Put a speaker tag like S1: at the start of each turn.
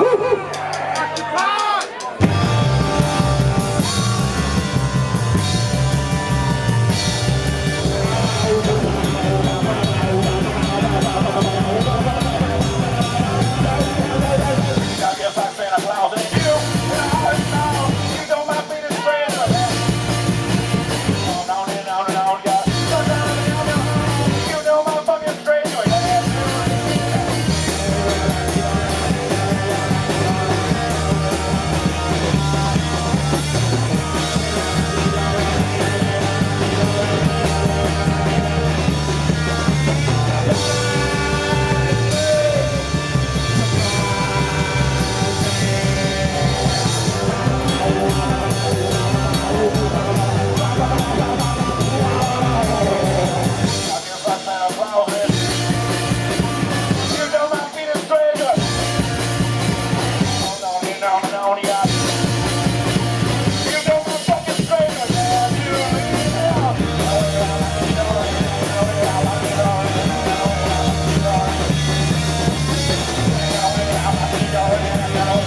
S1: Woo-hoo!